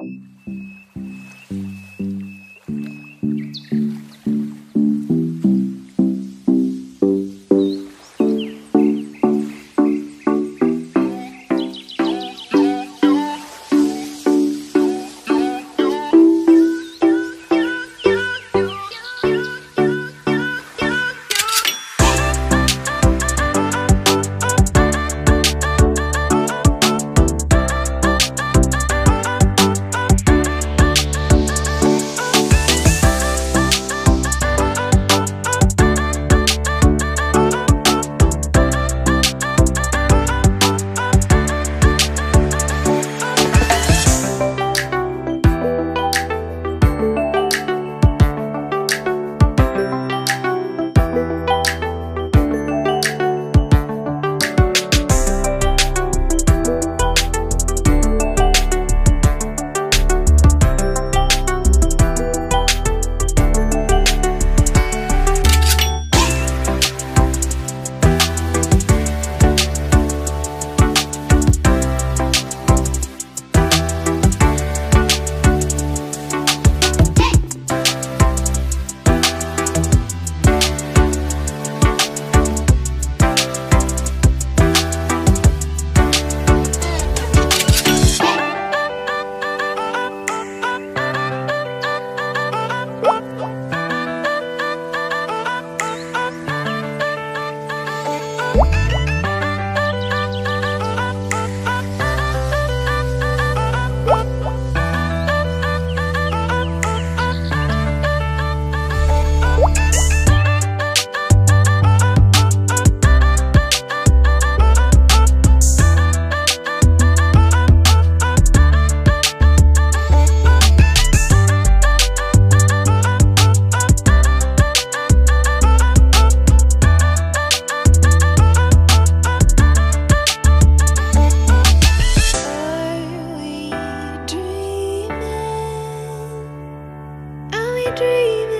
We dreaming? dream.